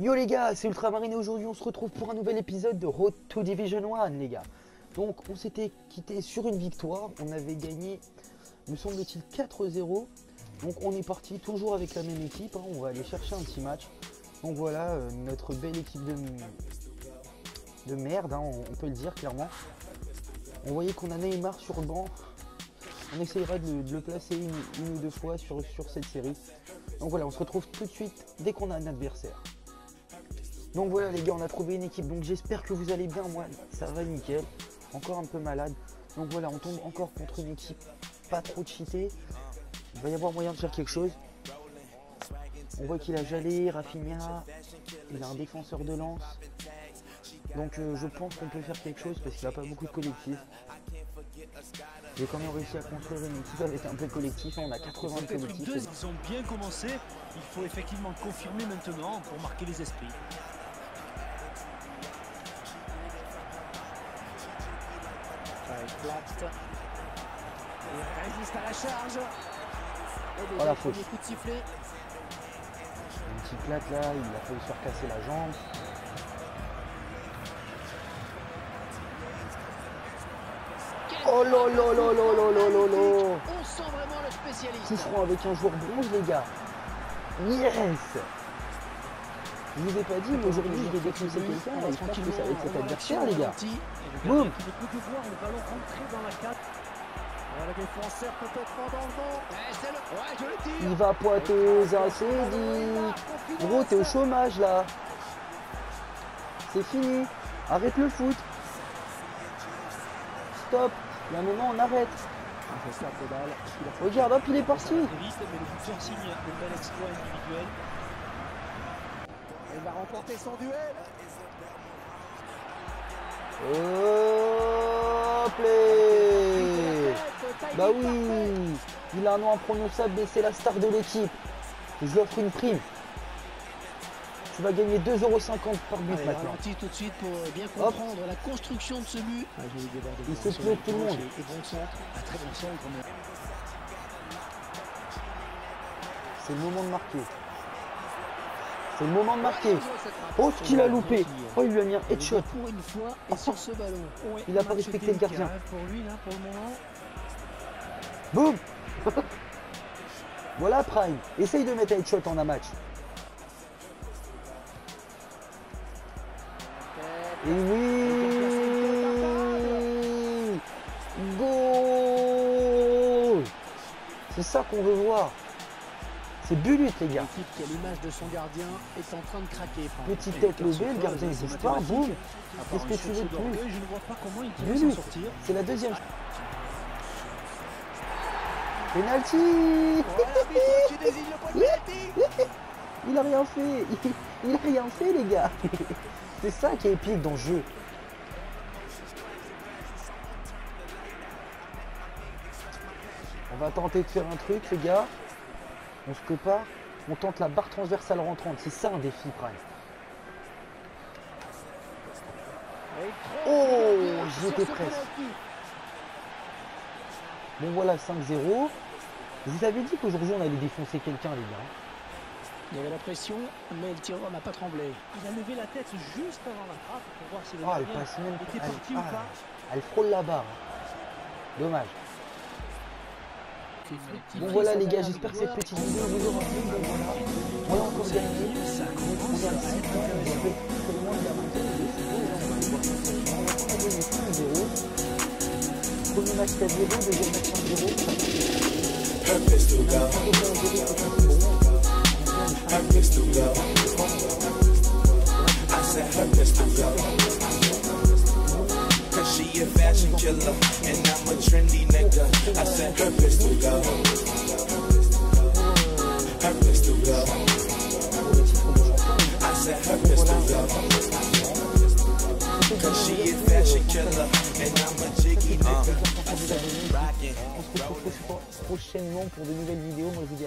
Yo les gars, c'est Ultramarine et aujourd'hui on se retrouve pour un nouvel épisode de Road to Division 1 les gars. Donc on s'était quitté sur une victoire, on avait gagné, me semble-t-il, 4-0. Donc on est parti toujours avec la même équipe, hein. on va aller chercher un petit match. Donc voilà, euh, notre belle équipe de, de merde, hein, on, peut le dire clairement. On voyait qu'on a Neymar sur le banc. On essayera de, le placer une, ou deux fois sur, sur cette série. Donc voilà, on se retrouve tout de suite dès qu'on a un adversaire. Donc voilà les gars, on a trouvé une équipe. Donc j'espère que vous allez bien. Moi, ça va nickel. Encore un peu malade. Donc voilà, on tombe encore contre une équipe pas trop cheatée. Il va y avoir moyen de faire quelque chose. On voit qu'il a Jalé, Rafinha, il a un défenseur de lance. Donc euh, je pense qu'on peut faire quelque chose parce qu'il n'a pas beaucoup de collectifs. J'ai quand même réussi à construire une équipe avec un peu de collectif. On a 80 collectifs. Ils ont bien commencé. Il faut effectivement confirmer maintenant pour marquer les esprits. Plate. Et résiste à la charge. Et oh la faute. Coup de sifflet. Une petite là, il a fallu se faire casser la jambe. Oh là là là là là là là là On sent vraiment le spécialiste. Qui seront avec un joueur bronze les gars. Yes je vous ai pas dit, mais aujourd'hui je vais défoncer quelqu'un et je pense que ça va être cet adversaire les gars. Boum Il va pointer, c'est dit. Gros, t'es au chômage là. C'est fini. Arrête le foot. Stop. Il y a un moment, on arrête. Regarde, hop, il est parti. Il va remporter son duel. Hop Bah oui Il a un nom imprononçable mais c'est la star de l'équipe. Je lui offre une prime. Tu vas gagner 2,50€ par but Allez, maintenant. tout de suite pour bien comprendre la construction de ce but. Ah, il se plaît tout le monde. C'est le moment de marquer. C'est le moment de marquer. Oh, ce qu'il a loupé. Oh, il lui a mis un headshot. Pour une fois, et sur ce ballon. Il n'a pas respecté le gardien. Boum Voilà Prime. Essaye de mettre un headshot en un match. Et oui Go C'est ça qu'on veut voir. C'est Bulut, les gars. Qui a l'image de son gardien est en train de craquer. Petite tête levée, le gardien ne bouge pas, boum. Qu'est-ce que tu veux de plus Je ne vois pas comment il peut sortir. C'est la deuxième. Penalty Il a rien fait Il a rien fait, les gars C'est ça qui est épique dans le jeu. On va tenter de faire un truc, les gars. On se pas, On tente la barre transversale rentrante. C'est ça un défi, Prime. Oh, j'y étais presque. Bon voilà, 5-0. Je vous avais dit qu'aujourd'hui on allait défoncer quelqu'un, les gars. Il y avait la pression, mais le tireur n'a pas tremblé. Il a levé la tête juste avant la frappe pour voir si le ah, elle passe même... était parti ou pas. Elle frôle la barre. Dommage. Bon voilà les gars, j'espère que cette petite vidéo vous aura plu. On Cause she a fashion killer and I'm a trendy nigga. I said her killer and I'm prochainement pour de nouvelles vidéos. Moi je vous dis